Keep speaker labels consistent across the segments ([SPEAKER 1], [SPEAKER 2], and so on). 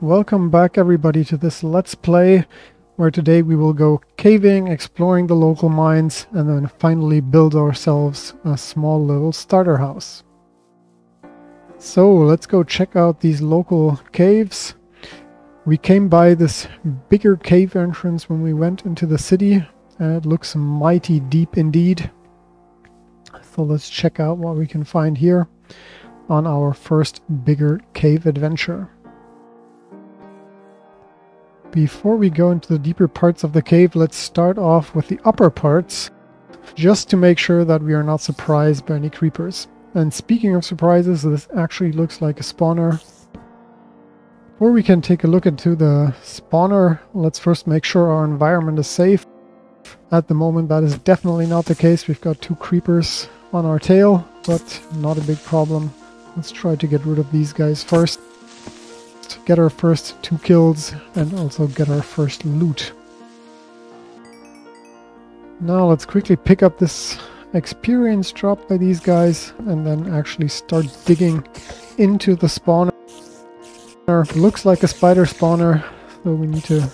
[SPEAKER 1] Welcome back everybody to this Let's Play where today we will go caving, exploring the local mines and then finally build ourselves a small little starter house. So let's go check out these local caves. We came by this bigger cave entrance when we went into the city and it looks mighty deep indeed. So let's check out what we can find here on our first bigger cave adventure. Before we go into the deeper parts of the cave, let's start off with the upper parts, just to make sure that we are not surprised by any creepers. And speaking of surprises, this actually looks like a spawner. Before we can take a look into the spawner, let's first make sure our environment is safe. At the moment that is definitely not the case, we've got two creepers on our tail, but not a big problem. Let's try to get rid of these guys first get our first two kills and also get our first loot. Now let's quickly pick up this experience dropped by these guys and then actually start digging into the spawner. Looks like a spider spawner, so we need to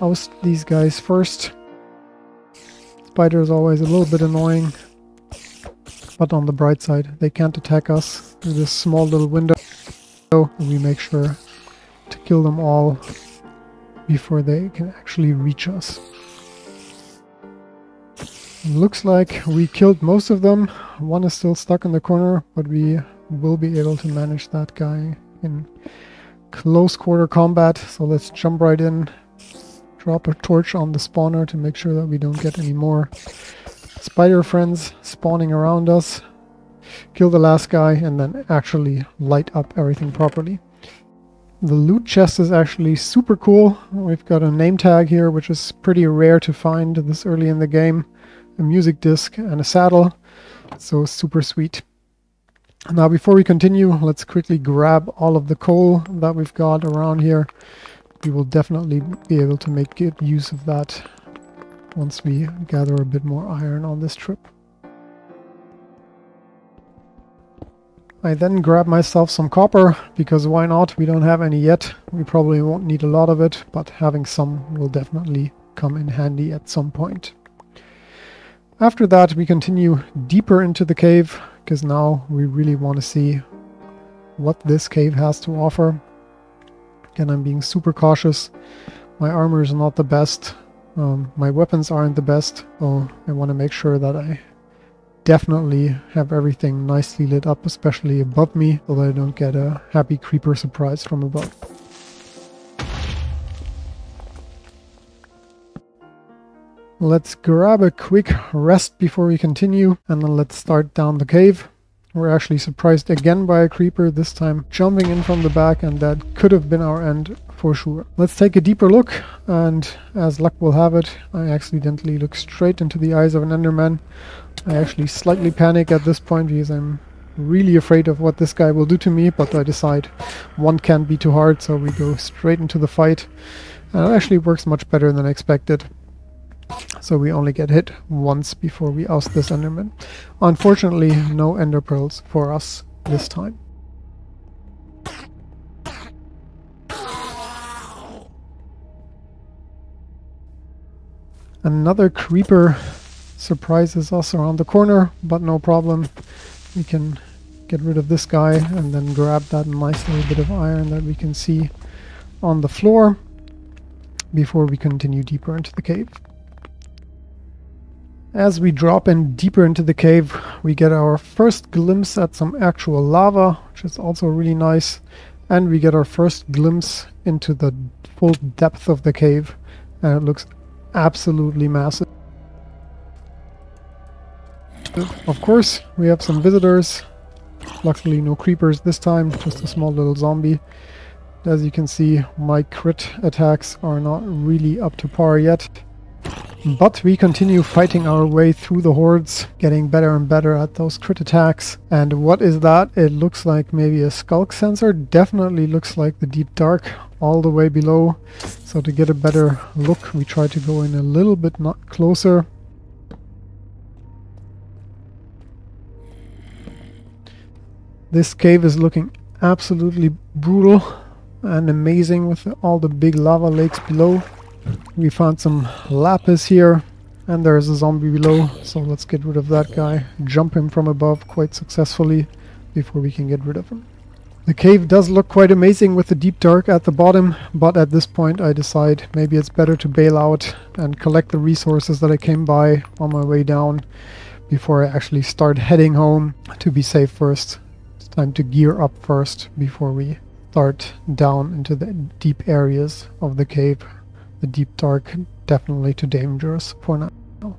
[SPEAKER 1] oust these guys first. Spider is always a little bit annoying, but on the bright side, they can't attack us through this small little window. So we make sure to kill them all before they can actually reach us. Looks like we killed most of them. One is still stuck in the corner, but we will be able to manage that guy in close quarter combat. So let's jump right in, drop a torch on the spawner to make sure that we don't get any more spider friends spawning around us. Kill the last guy and then actually light up everything properly. The loot chest is actually super cool. We've got a name tag here, which is pretty rare to find this early in the game. A music disc and a saddle. So super sweet. Now before we continue, let's quickly grab all of the coal that we've got around here. We will definitely be able to make good use of that once we gather a bit more iron on this trip. I then grab myself some copper, because why not? We don't have any yet. We probably won't need a lot of it, but having some will definitely come in handy at some point. After that, we continue deeper into the cave, because now we really want to see what this cave has to offer. Again, I'm being super cautious. My armor is not the best. Um, my weapons aren't the best, so I want to make sure that I definitely have everything nicely lit up, especially above me, so that I don't get a happy creeper surprise from above. Let's grab a quick rest before we continue, and then let's start down the cave. We're actually surprised again by a creeper, this time jumping in from the back, and that could have been our end for sure. Let's take a deeper look, and as luck will have it, I accidentally look straight into the eyes of an Enderman. I actually slightly panic at this point because I'm really afraid of what this guy will do to me, but I decide one can't be too hard, so we go straight into the fight. And it actually works much better than I expected. So we only get hit once before we oust this Enderman. Unfortunately, no Ender Pearls for us this time. Another creeper surprises us around the corner, but no problem. We can get rid of this guy and then grab that nice little bit of iron that we can see on the floor before we continue deeper into the cave. As we drop in deeper into the cave, we get our first glimpse at some actual lava, which is also really nice. And we get our first glimpse into the full depth of the cave. And it looks absolutely massive. Of course, we have some visitors. Luckily no creepers this time, just a small little zombie. As you can see, my crit attacks are not really up to par yet. But we continue fighting our way through the hordes, getting better and better at those crit attacks. And what is that? It looks like maybe a sculk sensor. Definitely looks like the deep dark all the way below. So to get a better look, we try to go in a little bit not closer. This cave is looking absolutely brutal. and amazing with all the big lava lakes below. We found some lapis here and there's a zombie below, so let's get rid of that guy. Jump him from above quite successfully before we can get rid of him. The cave does look quite amazing with the deep dark at the bottom, but at this point I decide maybe it's better to bail out and collect the resources that I came by on my way down before I actually start heading home to be safe first. It's time to gear up first before we start down into the deep areas of the cave. The deep dark definitely too dangerous for now.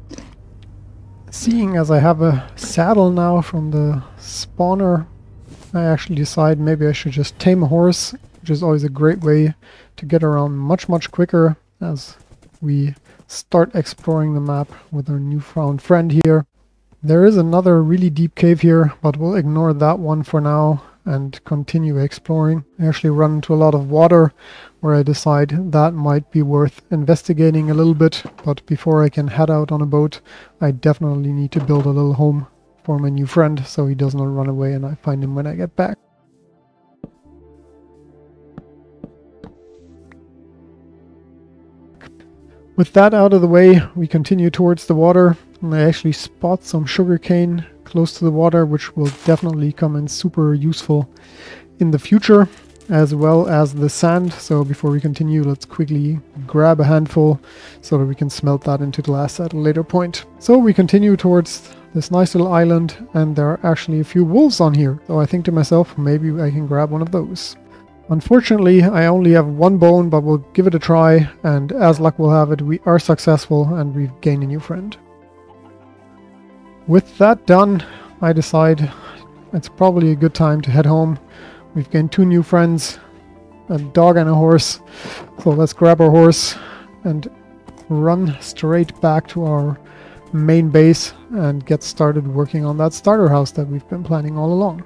[SPEAKER 1] Seeing as I have a saddle now from the spawner, I actually decide maybe I should just tame a horse, which is always a great way to get around much, much quicker as we start exploring the map with our newfound friend here. There is another really deep cave here, but we'll ignore that one for now and continue exploring. I actually run into a lot of water where I decide that might be worth investigating a little bit, but before I can head out on a boat, I definitely need to build a little home for my new friend so he does not run away and I find him when I get back. With that out of the way, we continue towards the water and I actually spot some sugarcane close to the water, which will definitely come in super useful in the future, as well as the sand. So before we continue, let's quickly grab a handful so that we can smelt that into glass at a later point. So we continue towards this nice little island, and there are actually a few wolves on here. So I think to myself, maybe I can grab one of those. Unfortunately, I only have one bone, but we'll give it a try, and as luck will have it, we are successful and we've gained a new friend. With that done, I decide it's probably a good time to head home. We've gained two new friends, a dog and a horse. So let's grab our horse and run straight back to our main base and get started working on that starter house that we've been planning all along.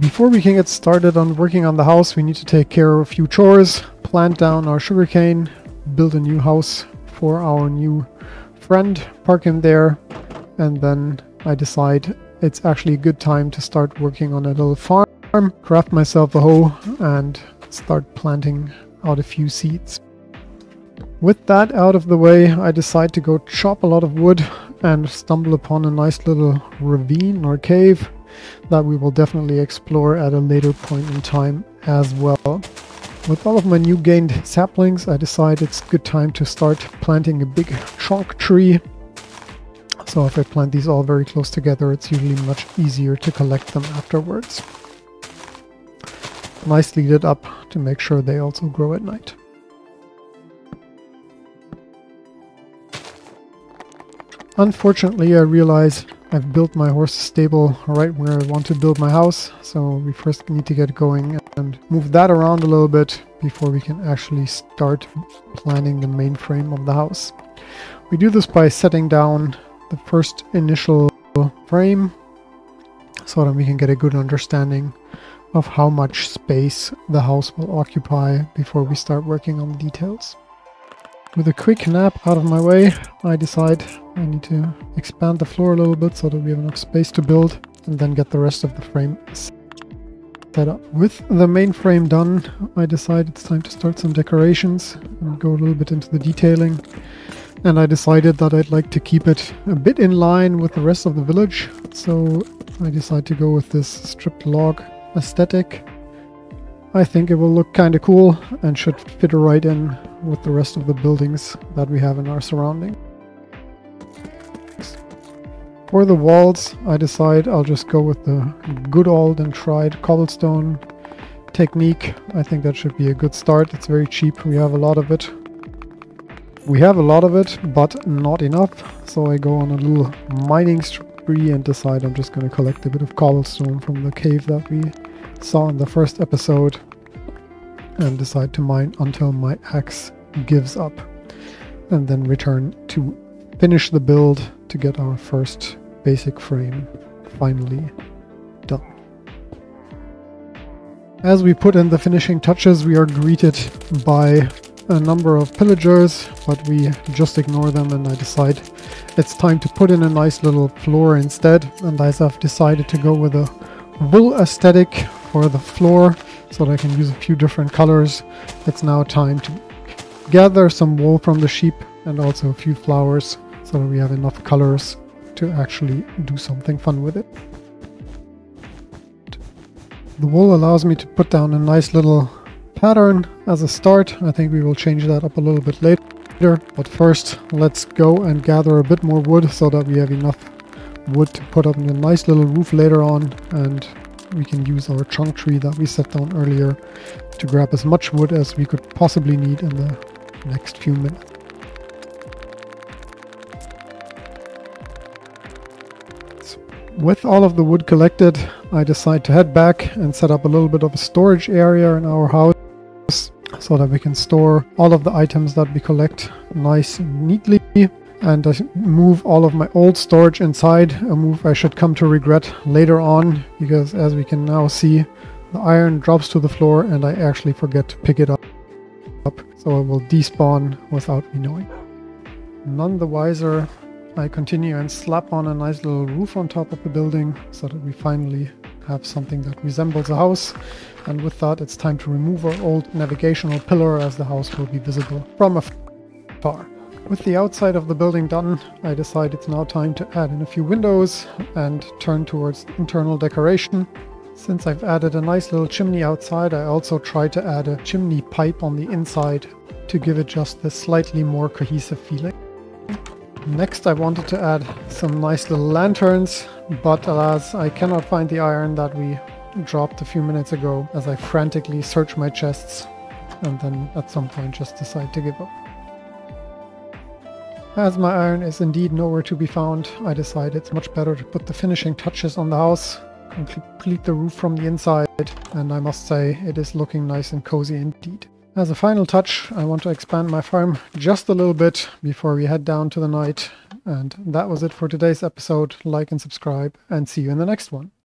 [SPEAKER 1] Before we can get started on working on the house, we need to take care of a few chores, plant down our sugarcane, build a new house for our new friend, park him there, and then I decide it's actually a good time to start working on a little farm, craft myself a hoe, and start planting out a few seeds. With that out of the way, I decide to go chop a lot of wood and stumble upon a nice little ravine or cave that we will definitely explore at a later point in time as well. With all of my new gained saplings, I decide it's good time to start planting a big trunk tree so if I plant these all very close together, it's usually much easier to collect them afterwards. Nicely lit up to make sure they also grow at night. Unfortunately, I realize I've built my horse stable right where I want to build my house, so we first need to get going and move that around a little bit before we can actually start planning the main frame of the house. We do this by setting down the first initial frame so that we can get a good understanding of how much space the house will occupy before we start working on the details. With a quick nap out of my way, I decide I need to expand the floor a little bit so that we have enough space to build and then get the rest of the frame set up. With the main frame done, I decide it's time to start some decorations and go a little bit into the detailing and I decided that I'd like to keep it a bit in line with the rest of the village, so I decided to go with this stripped log aesthetic. I think it will look kind of cool and should fit right in with the rest of the buildings that we have in our surrounding. For the walls, I decide I'll just go with the good old and tried cobblestone technique. I think that should be a good start. It's very cheap, we have a lot of it. We have a lot of it, but not enough. So I go on a little mining spree and decide I'm just going to collect a bit of cobblestone from the cave that we saw in the first episode. And decide to mine until my axe gives up. And then return to finish the build to get our first basic frame finally done. As we put in the finishing touches, we are greeted by a number of pillagers, but we just ignore them and I decide it's time to put in a nice little floor instead. And as I've decided to go with a wool aesthetic for the floor, so that I can use a few different colors. It's now time to gather some wool from the sheep and also a few flowers so that we have enough colors to actually do something fun with it. The wool allows me to put down a nice little pattern as a start. I think we will change that up a little bit later. But first, let's go and gather a bit more wood so that we have enough wood to put up a nice little roof later on. And we can use our trunk tree that we set down earlier to grab as much wood as we could possibly need in the next few minutes. With all of the wood collected, I decide to head back and set up a little bit of a storage area in our house so that we can store all of the items that we collect nice and neatly and I move all of my old storage inside, a move I should come to regret later on because as we can now see the iron drops to the floor and I actually forget to pick it up, so it will despawn without me knowing. None the wiser I continue and slap on a nice little roof on top of the building so that we finally have something that resembles a house. And with that, it's time to remove our old navigational pillar as the house will be visible from afar. With the outside of the building done, I decide it's now time to add in a few windows and turn towards internal decoration. Since I've added a nice little chimney outside, I also try to add a chimney pipe on the inside to give it just this slightly more cohesive feeling. Next I wanted to add some nice little lanterns, but alas I cannot find the iron that we dropped a few minutes ago as I frantically search my chests and then at some point just decide to give up. As my iron is indeed nowhere to be found, I decide it's much better to put the finishing touches on the house and complete the roof from the inside, and I must say it is looking nice and cozy indeed. As a final touch, I want to expand my farm just a little bit before we head down to the night. And that was it for today's episode. Like and subscribe, and see you in the next one.